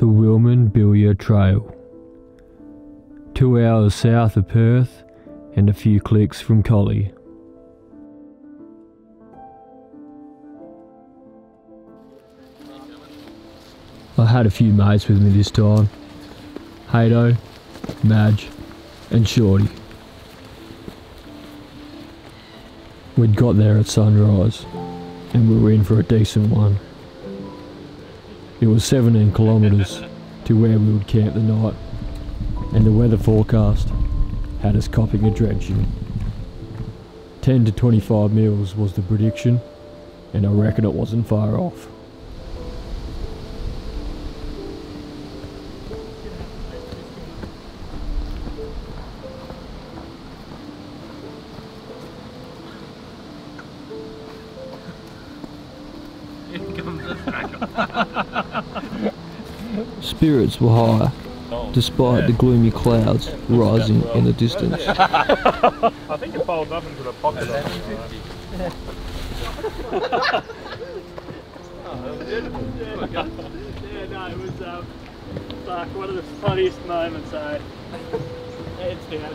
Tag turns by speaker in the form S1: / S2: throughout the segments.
S1: the Wiilman Bilya Trail. Two hours south of Perth and a few clicks from Collie. I had a few mates with me this time. Hato, Madge, and Shorty. We'd got there at sunrise, and we were in for a decent one. It was 17 kilometres to where we would camp the night, and the weather forecast had us copping a drenching. 10 to 25 mils was the prediction, and I reckon it wasn't far off. Spirits were high, despite the gloomy clouds rising in the distance.
S2: I think it folds up into the pocket.
S3: yeah, no, it was um, like one of the funniest moments. Eh? Heads down.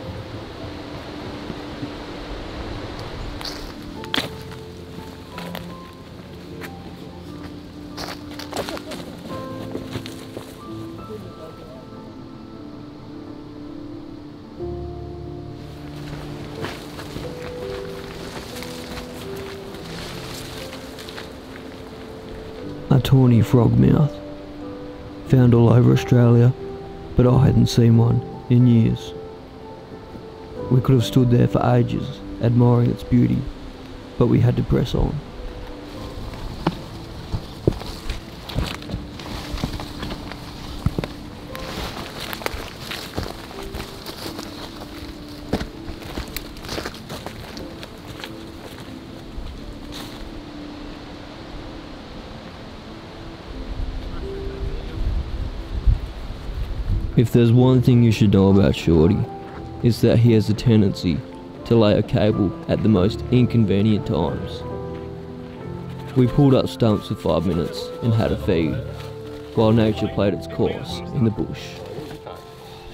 S1: Tawny frogmouth. Found all over Australia, but I hadn't seen one in years. We could have stood there for ages, admiring its beauty, but we had to press on. If there's one thing you should know about Shorty, it's that he has a tendency to lay a cable at the most inconvenient times. We pulled up stumps for five minutes and had a feed, while nature played its course in the bush.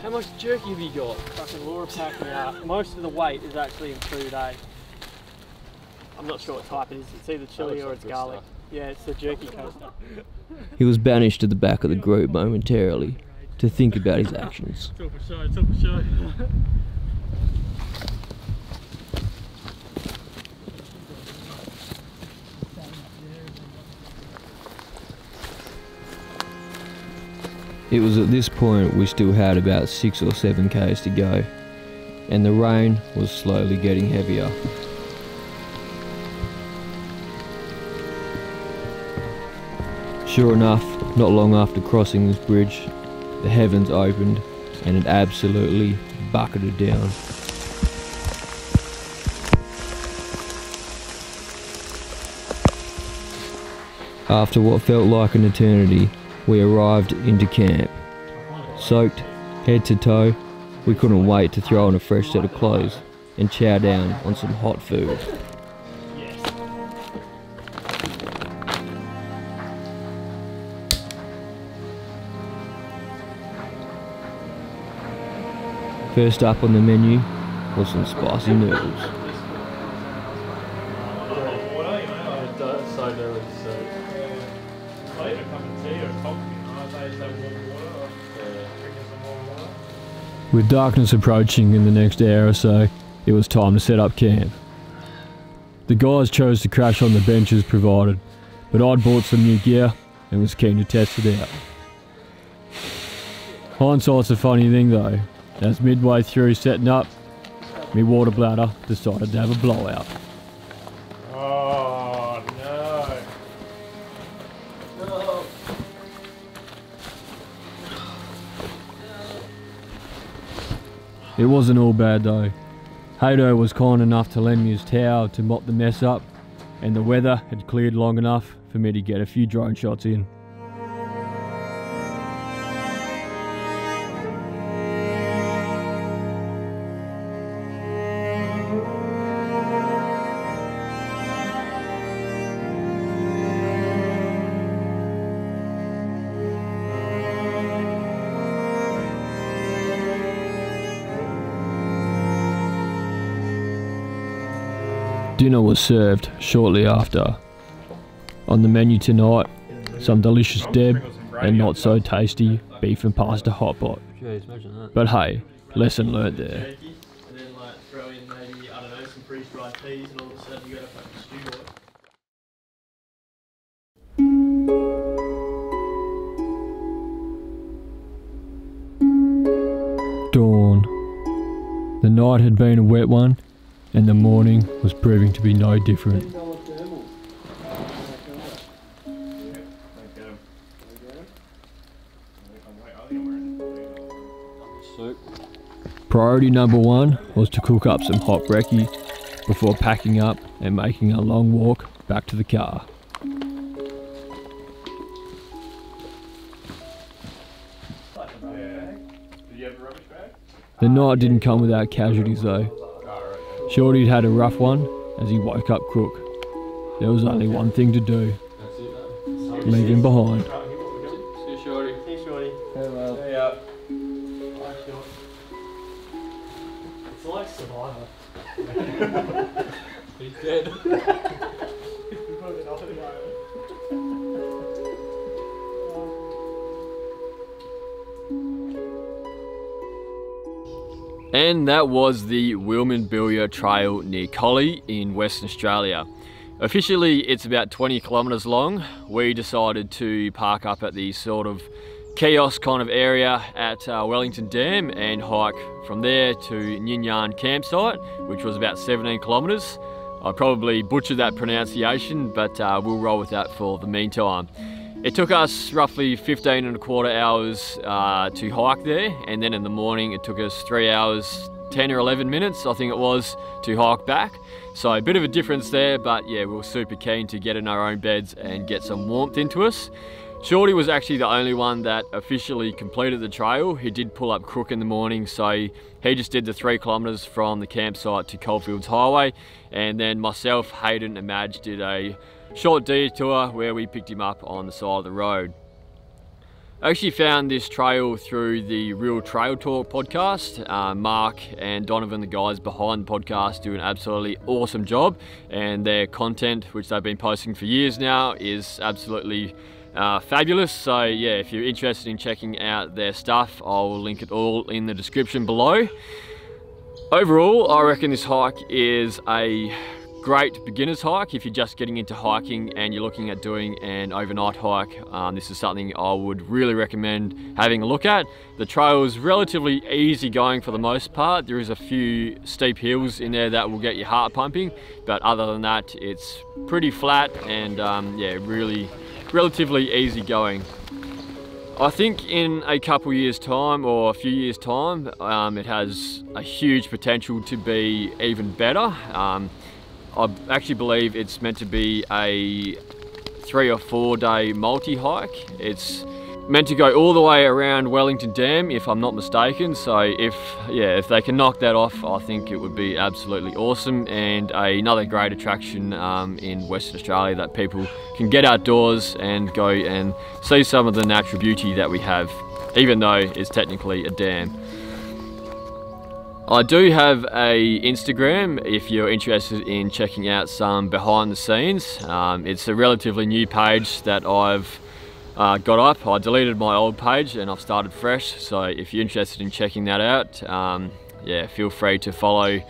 S3: How much jerky have you got? Fucking Laura packed me out. Most of the weight is actually in food, eh? I'm not sure what type it is. It's either chili or it's garlic. Yeah, it's the jerky coaster.
S1: He was banished to the back of the group momentarily to think about his actions.
S3: It's all for show, it's all for show.
S1: It was at this point we still had about six or seven k's to go, and the rain was slowly getting heavier. Sure enough, not long after crossing this bridge, the heavens opened and it absolutely bucketed down. After what felt like an eternity, we arrived into camp. Soaked, head to toe, we couldn't wait to throw on a fresh set of clothes and chow down on some hot food. First up on the menu was some spicy noodles. With darkness approaching in the next hour or so, it was time to set up camp. The guys chose to crash on the benches provided, but I'd bought some new gear and was keen to test it out. Hindsight's a funny thing though, as midway through setting up, my water bladder decided to have a blowout.
S2: Oh no.
S3: No.
S1: It wasn't all bad though. Hato was kind enough to lend me his towel to mop the mess up, and the weather had cleared long enough for me to get a few drone shots in. Dinner was served shortly after. On the menu tonight, some delicious deb and not so tasty beef and pasta hot pot. But hey, lesson learned there. Dawn. The night had been a wet one, and the morning was proving to be no different. Priority number one was to cook up some hot brekkie before packing up and making a long walk back to the car. The night didn't come without casualties though. Shorty'd had a rough one as he woke up crook. There was only one thing to do
S4: That's it, though.
S1: leave him behind. And that was the Wiilman Bilya Trail near Collie in Western Australia. Officially, it's about 20 kilometres long. We decided to park up at the sort of kiosk kind of area at uh, Wellington Dam and hike from there to Nynyan campsite, which was about 17 kilometres. I probably butchered that pronunciation, but uh, we'll roll with that for the meantime. It took us roughly 15 and a quarter hours uh, to hike there, and then in the morning it took us three hours, 10 or 11 minutes, I think it was, to hike back. So a bit of a difference there, but yeah, we were super keen to get in our own beds and get some warmth into us. Shorty was actually the only one that officially completed the trail. He did pull up Crook in the morning, so he just did the three kilometres from the campsite to Coalfields Highway. And then myself, Hayden, and Madge did a short detour where we picked him up on the side of the road. I actually found this trail through the Real Trail Talk podcast. Uh, Mark and Donovan, the guys behind the podcast, do an absolutely awesome job, and their content, which they've been posting for years now, is absolutely uh, fabulous. So, yeah, if you're interested in checking out their stuff, I'll link it all in the description below. Overall, I reckon this hike is a great beginner's hike if you're just getting into hiking and you're looking at doing an overnight hike. Um, this is something I would really recommend having a look at. The trail is relatively easy going for the most part. There is a few steep hills in there that will get your heart pumping, but other than that, it's pretty flat and um, yeah, really relatively easy going. I think in a couple years time or a few years time, um, it has a huge potential to be even better. Um, I actually believe it's meant to be a three or four day multi hike. It's meant to go all the way around Wellington Dam, if I'm not mistaken. So if yeah, if they can knock that off, I think it would be absolutely awesome and another great attraction um, in Western Australia that people can get outdoors and go and see some of the natural beauty that we have, even though it's technically a dam. I do have a Instagram if you're interested in checking out some behind the scenes. Um, it's a relatively new page that I've uh, got up. I deleted my old page and I've started fresh. So if you're interested in checking that out, um, yeah, feel free to follow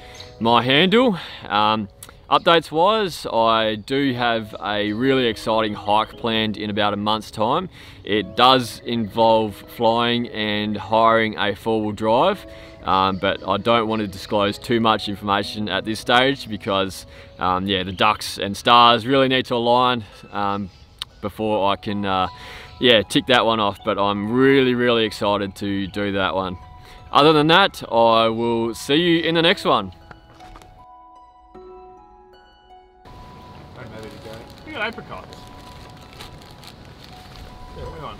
S1: my handle. Um, updates wise, I do have a really exciting hike planned in about a month's time. It does involve flying and hiring a four-wheel drive. Um, but I don't want to disclose too much information at this stage because um, yeah the ducks and stars really need to align um, before I can uh, yeah tick that one off but I'm really really excited to do that one other than that I will see you in the next one
S2: I know that you go. You got apricots. Yeah, hang on.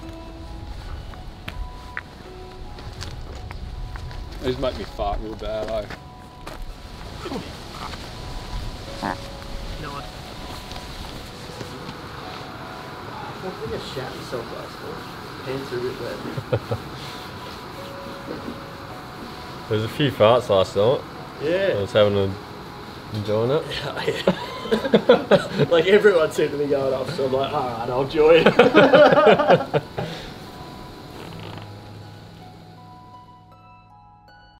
S4: These make me fart real bad, eh?
S3: Nice. I think I shat myself last night. Pants are a bit wet.
S5: There's a few farts last night.
S3: Yeah.
S5: I was having a
S1: Enjoying it?
S3: Oh, like everyone seemed to be going off, so I'm like, alright, I'll join.